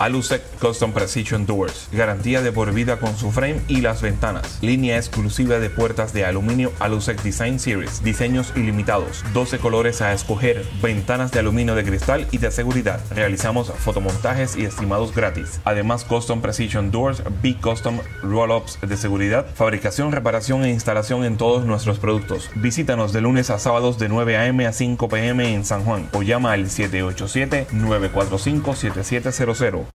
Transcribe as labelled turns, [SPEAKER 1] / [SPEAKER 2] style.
[SPEAKER 1] Alusec Custom Precision Doors. Garantía de por vida con su frame y las ventanas. Línea exclusiva de puertas de aluminio Alusec Design Series. Diseños ilimitados. 12 colores a escoger. Ventanas de aluminio de cristal y de seguridad. Realizamos fotomontajes y estimados gratis. Además, Custom Precision Doors, Big Custom Roll-Ups de seguridad, fabricación, reparación e instalación en todos nuestros productos. Visítanos de lunes a sábados de 9 a.m. a 5 p.m. en San Juan o llama al 787-945-7700.